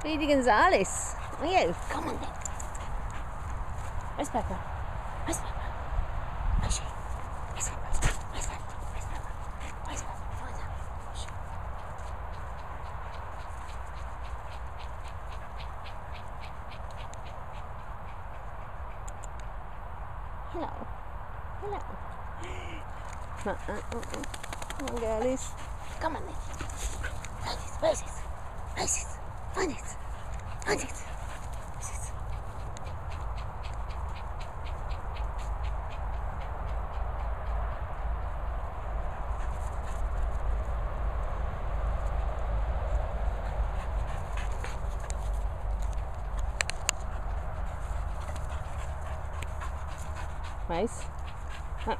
Speedy Gonzales. Are you? Come on then. Where's Peppa? Where's Peppa? Where's she? Where's Peppa? Where's Peppa? Where's Peppa? Where's Peppa? Find her. Where's she? Hello. Hello. Uh, uh, uh, uh. Come on, girlies. Come on then. Find it. Where is it? Is it? Find it. Nice. Huh.